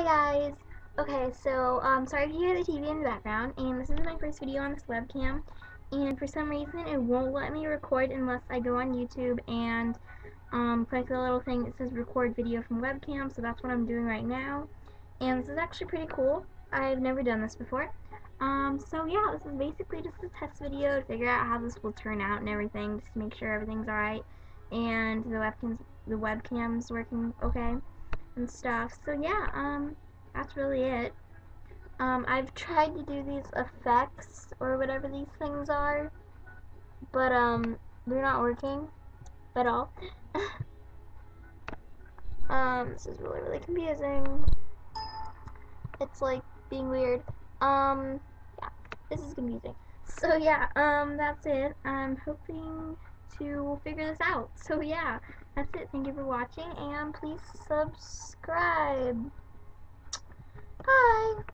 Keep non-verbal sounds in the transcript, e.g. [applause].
Hey guys! Okay, so, um, sorry if you hear the TV in the background, and this is my first video on this webcam, and for some reason it won't let me record unless I go on YouTube and, um, click the little thing that says record video from webcam, so that's what I'm doing right now, and this is actually pretty cool. I've never done this before. Um, so yeah, this is basically just a test video to figure out how this will turn out and everything, just to make sure everything's alright, and the webcam's, the webcam's working okay and stuff. So yeah, um, that's really it. Um, I've tried to do these effects or whatever these things are, but um, they're not working at all. [laughs] um, this is really really confusing. It's like being weird. Um, yeah, this is confusing. So yeah, um, that's it. I'm hoping to figure this out. So yeah, that's it. Thank you for watching, and please subscribe.